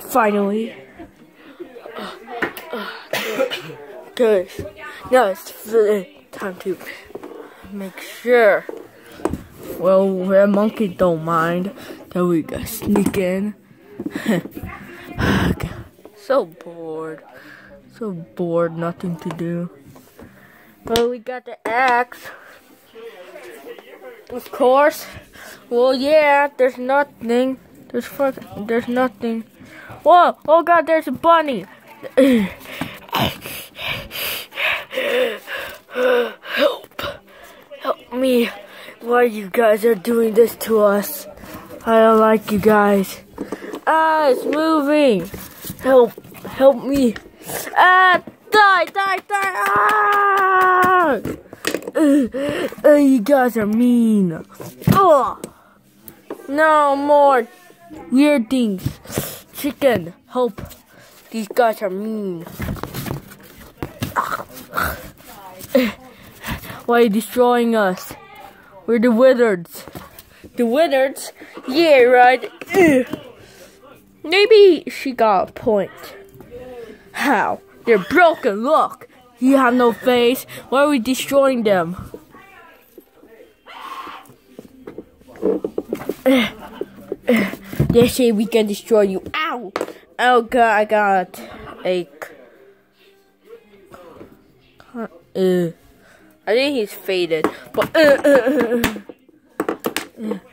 Finally. Good. Now it's time to make sure. Well, where monkey don't mind that we got sneak in. so bored. So bored, nothing to do. But we got the axe. Of course. Well, yeah, there's nothing. There's fuck, there's nothing. Whoa! Oh God, there's a bunny. Help! Help me! Why you guys are doing this to us? I don't like you guys. Ah, it's moving. Help! Help me! Ah! Die! Die! Die! Ah! Uh, you guys are mean. Oh! No more weird things. Chicken, help. These guys are mean. Why are you destroying us? We're the wizards. The wizards? Yeah, right. Maybe she got a point. How? They're broken, look. You have no face. Why are we destroying them? They say we can destroy you. Ow! Oh god, I got a. Uh, I think he's faded, but. Uh, uh,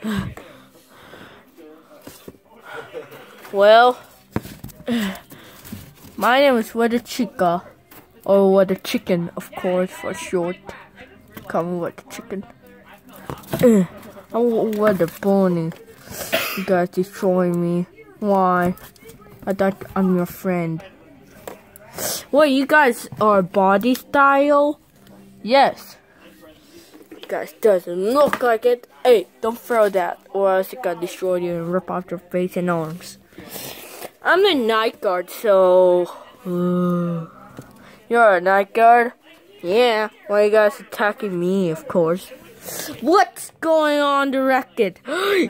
uh, well, my name is Weather Chica, or Weather Chicken, of course, for short. Come me Weather Chicken. I'm Weather Bunny. You guys destroying me. Why? I thought I'm your friend. What, you guys are body style? Yes. You guys doesn't look like it. Hey, don't throw that or else it got destroyed you and rip off your face and arms. I'm a night guard, so... You're a night guard? Yeah, why you guys attacking me, of course. What's going on record?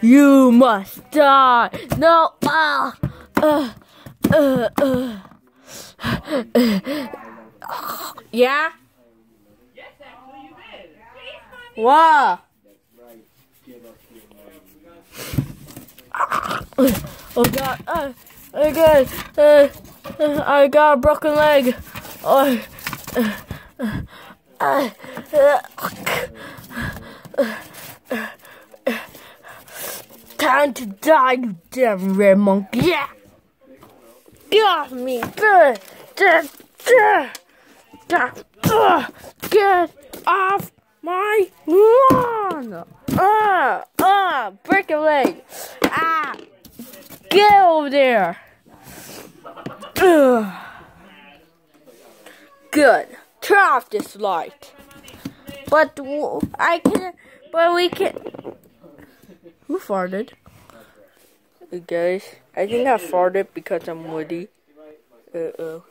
you must die. No. Ah. Uh, uh, uh, uh. yeah? Wow. Oh god. Uh, oh god. Uh, uh, I got a broken leg. Oh. Uh, uh, uh, Time to die, you damn red monkey. Yeah. Get off me. Get, off my lawn. Ah, ah, break a leg. Ah, get over there. Good. Turn off this light. But I can, but we can. Who farted? Hey guys, I think I farted because I'm Woody. Uh oh.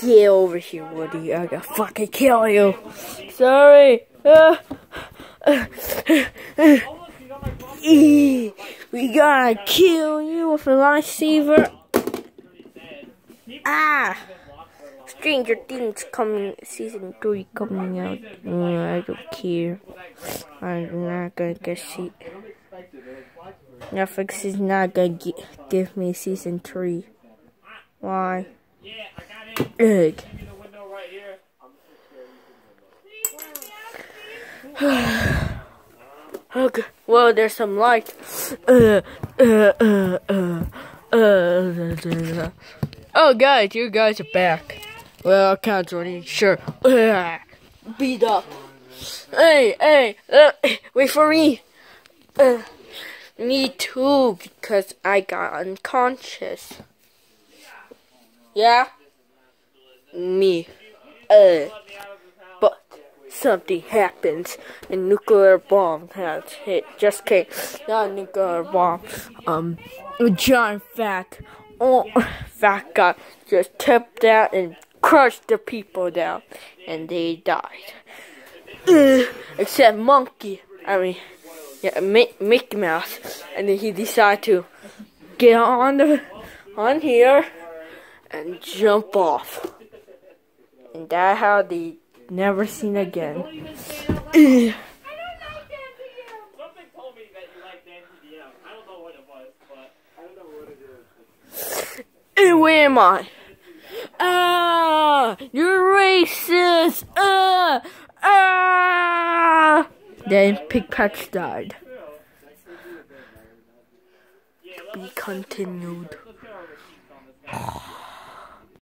Get over here, Woody. I gotta fucking kill you. Sorry. Uh, uh, we gotta kill you with a lightsaber. Ah! Stranger Things coming, season 3 coming out. Mm, I don't care. I'm not gonna get see. Netflix is not gonna give me season 3. Why? Ugh. okay, well, there's some light. Uh, uh, uh, uh, uh, oh, guys, you guys are back. Well, count Jordan, sure. Beat up. Hey, hey, uh, wait for me. Uh, me too, because I got unconscious. Yeah? Me. Uh, but something happens. A nuclear bomb has hit. Just kidding. Not a nuclear bomb. Um, a giant fat, oh, fat guy just tipped out and crushed the people down, and they died. Except Monkey, I mean, yeah, Mickey Mouse, and then he decided to get on the on here and jump off. And that how they never seen again. Something told me that you like Nancy DM. I don't know what it was, but I don't know what it is. Where am I? Ah, you're racist. Ah, ah. Then Pigpatch died. Yeah, Be continued.